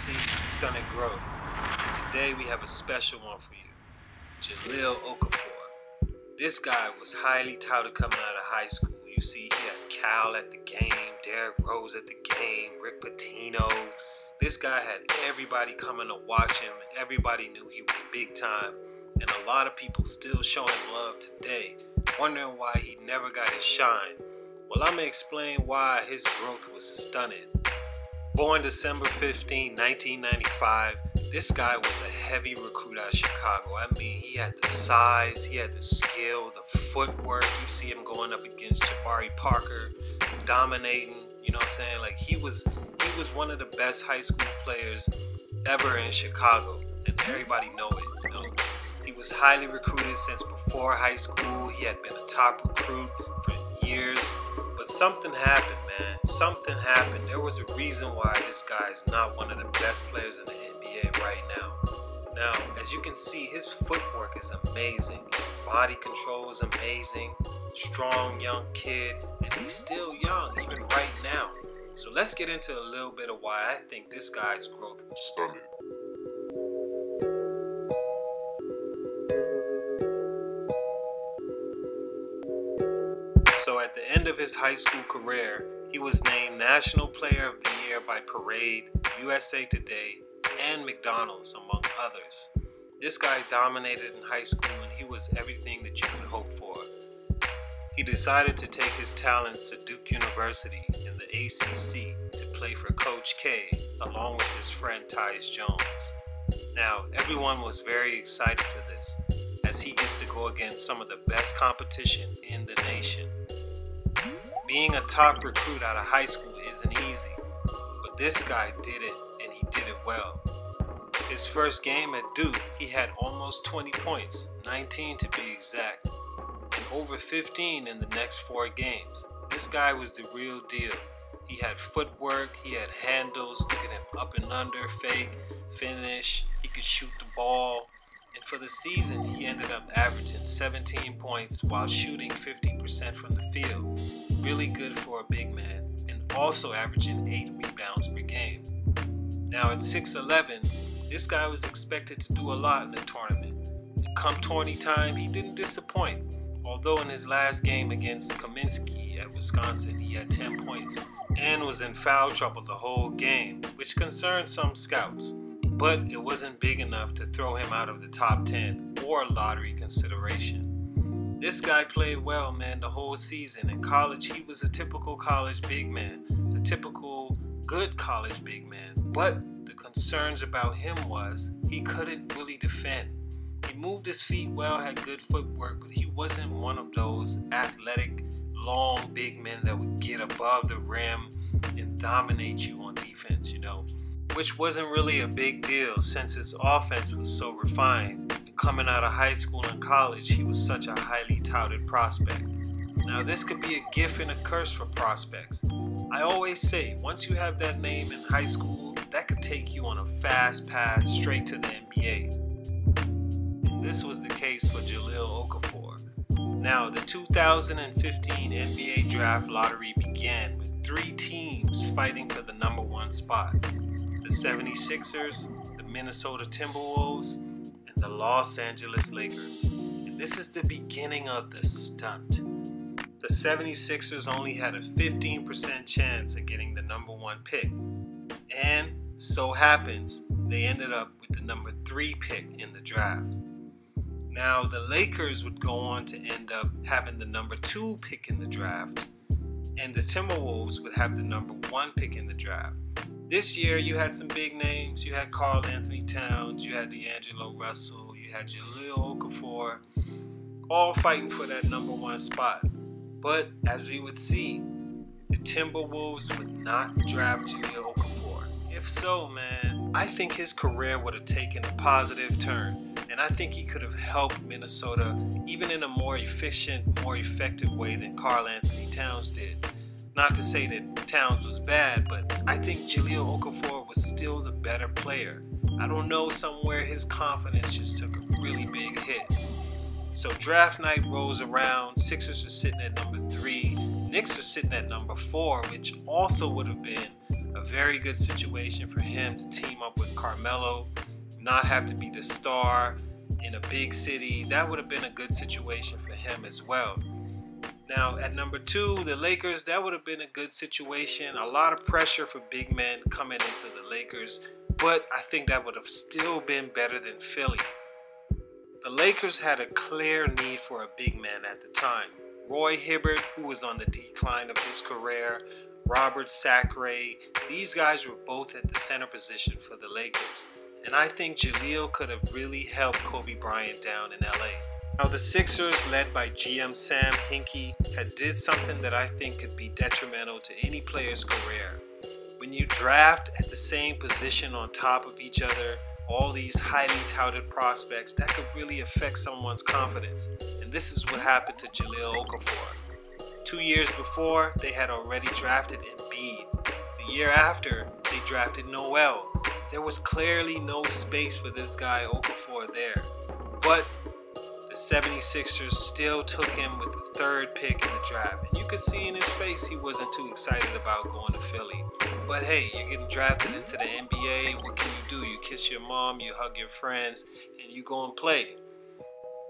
see stunted growth. And today we have a special one for you. Jahlil Okafor. This guy was highly touted coming out of high school. You see, he had Cal at the game, Derrick Rose at the game, Rick Pitino. This guy had everybody coming to watch him. Everybody knew he was big time. And a lot of people still showing love today, wondering why he never got his shine. Well, I'm to explain why his growth was stunted. Born December 15, 1995, this guy was a heavy recruit out of Chicago. I mean, he had the size, he had the skill, the footwork. You see him going up against Jabari Parker, dominating. You know what I'm saying? Like he was, he was one of the best high school players ever in Chicago, and everybody know it. You know, he was highly recruited since before high school. He had been a top recruit for years. But something happened, man. Something happened. There was a reason why this guy is not one of the best players in the NBA right now. Now, as you can see, his footwork is amazing. His body control is amazing. Strong young kid, and he's still young, even right now. So let's get into a little bit of why I think this guy's growth was stunning. So at the end of his high school career, he was named National Player of the Year by Parade, USA Today, and McDonald's, among others. This guy dominated in high school and he was everything that you could hope for. He decided to take his talents to Duke University in the ACC to play for Coach K along with his friend Tyus Jones. Now, everyone was very excited for this as he gets to go against some of the best competition in the nation. Being a top recruit out of high school isn't easy, but this guy did it and he did it well. His first game at Duke, he had almost 20 points, 19 to be exact, and over 15 in the next four games. This guy was the real deal. He had footwork, he had handles, look at up and under, fake, finish, he could shoot the ball. And for the season, he ended up averaging 17 points while shooting 50% from the field. Really good for a big man, and also averaging 8 rebounds per game. Now at 6'11, this guy was expected to do a lot in the tournament. And come tourney time, he didn't disappoint. Although in his last game against Kaminsky at Wisconsin, he had 10 points and was in foul trouble the whole game, which concerned some scouts. But it wasn't big enough to throw him out of the top 10 or lottery consideration. This guy played well, man, the whole season. In college, he was a typical college big man, a typical good college big man. But the concerns about him was he couldn't really defend. He moved his feet well, had good footwork, but he wasn't one of those athletic, long big men that would get above the rim and dominate you on defense, you know. Which wasn't really a big deal since his offense was so refined. Coming out of high school and college, he was such a highly touted prospect. Now, this could be a gift and a curse for prospects. I always say, once you have that name in high school, that could take you on a fast path straight to the NBA. This was the case for Jahlil Okafor. Now, the 2015 NBA draft lottery began with three teams fighting for the number one spot the 76ers, the Minnesota Timberwolves, the Los Angeles Lakers. And this is the beginning of the stunt. The 76ers only had a 15% chance of getting the number one pick. And so happens, they ended up with the number three pick in the draft. Now, the Lakers would go on to end up having the number two pick in the draft, and the Timberwolves would have the number one pick in the draft. This year, you had some big names. You had Karl-Anthony Towns, you had D'Angelo Russell, you had Jahlil Okafor, all fighting for that number one spot. But as we would see, the Timberwolves would not draft Jahlil Okafor. If so, man, I think his career would have taken a positive turn. And I think he could have helped Minnesota even in a more efficient, more effective way than Karl-Anthony Towns did. Not to say that Towns was bad, but I think Jahlil Okafor was still the better player. I don't know, somewhere his confidence just took a really big hit. So draft night rolls around, Sixers are sitting at number three, Knicks are sitting at number four, which also would have been a very good situation for him to team up with Carmelo, not have to be the star in a big city. That would have been a good situation for him as well. Now, at number two, the Lakers, that would have been a good situation. A lot of pressure for big men coming into the Lakers, but I think that would have still been better than Philly. The Lakers had a clear need for a big man at the time. Roy Hibbert, who was on the decline of his career, Robert Sacre, these guys were both at the center position for the Lakers. And I think Jahlil could have really helped Kobe Bryant down in LA. Now the Sixers, led by GM Sam Hinkie, had did something that I think could be detrimental to any player's career. When you draft at the same position on top of each other, all these highly touted prospects, that could really affect someone's confidence. And this is what happened to Jahlil Okafor. Two years before, they had already drafted Embiid. The year after, they drafted Noel. There was clearly no space for this guy Okafor there. But the 76ers still took him with the third pick in the draft. And you could see in his face he wasn't too excited about going to Philly. But hey, you're getting drafted into the NBA. What can you do? You kiss your mom, you hug your friends, and you go and play.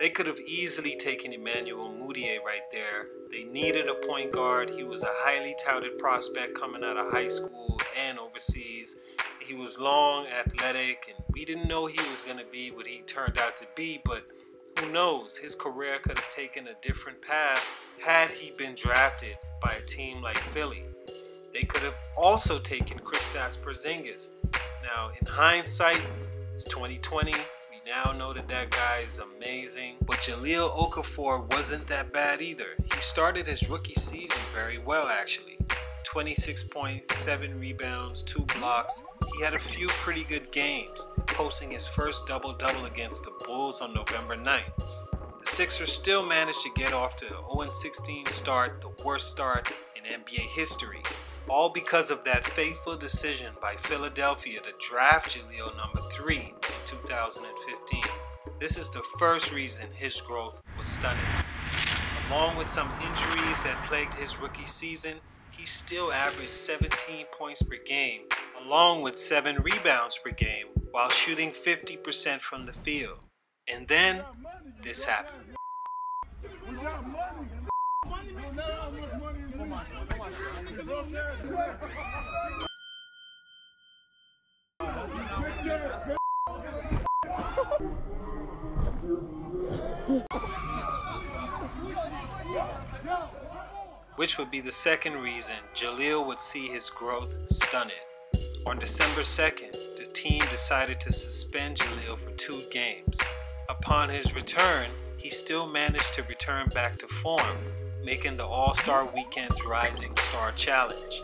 They could have easily taken Emmanuel Mudiay right there. They needed a point guard. He was a highly touted prospect coming out of high school and overseas. He was long, athletic, and we didn't know he was going to be what he turned out to be, but who knows? His career could have taken a different path had he been drafted by a team like Philly. They could have also taken Kristaps Porzingis. Now, in hindsight, it's 2020. We now know that that guy is amazing. But Jahlil Okafor wasn't that bad either. He started his rookie season very well, actually. 26 points, 7 rebounds, 2 blocks. He had a few pretty good games, posting his first double double against the Bulls on November 9th. The Sixers still managed to get off to an 0 16 start, the worst start in NBA history all because of that fateful decision by Philadelphia to draft Jahlil number three in 2015. This is the first reason his growth was stunning. Along with some injuries that plagued his rookie season, he still averaged 17 points per game, along with 7 rebounds per game, while shooting 50% from the field. And then, this happened. Which would be the second reason Jahlil would see his growth stunted. On December 2nd, the team decided to suspend Jahlil for two games. Upon his return, he still managed to return back to form making the All Star Weekend's Rising Star Challenge.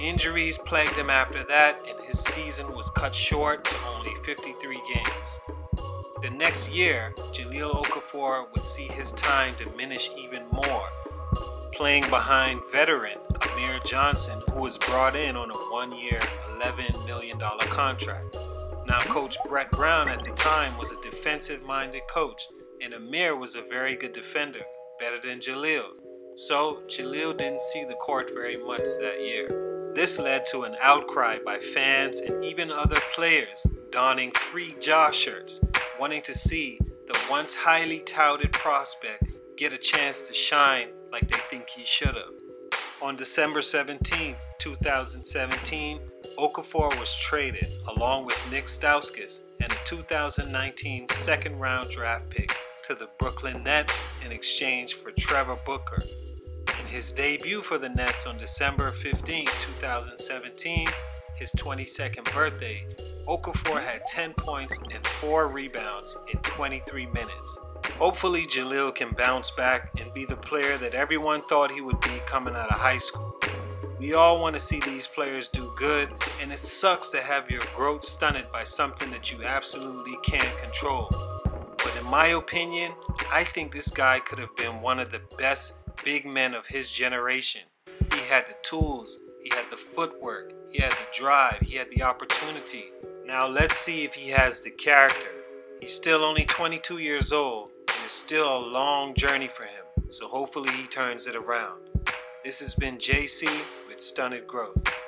Injuries plagued him after that, and his season was cut short to only 53 games. The next year, Jahlil Okafor would see his time diminish even more, playing behind veteran Amir Johnson, who was brought in on a one year, $11 million contract. Now, Coach Brett Brown at the time was a defensive minded coach, and Amir was a very good defender better than Jahlil. So Jahlil didn't see the court very much that year. This led to an outcry by fans and even other players donning free Jah shirts, wanting to see the once highly touted prospect get a chance to shine like they think he should have. On December 17, 2017, Okafor was traded along with Nick Stauskas and a 2019 second round draft pick to the Brooklyn Nets in exchange for Trevor Booker. In his debut for the Nets on December 15, 2017, his 22nd birthday, Okafor had 10 points and 4 rebounds in 23 minutes. Hopefully, Jahlil can bounce back and be the player that everyone thought he would be coming out of high school. We all want to see these players do good, and it sucks to have your growth stunted by something that you absolutely can't control. But in my opinion, I think this guy could have been one of the best big men of his generation. He had the tools, he had the footwork, he had the drive, he had the opportunity. Now let's see if he has the character. He's still only 22 years old, it's still a long journey for him. So hopefully he turns it around. This has been JC with Stunted Growth.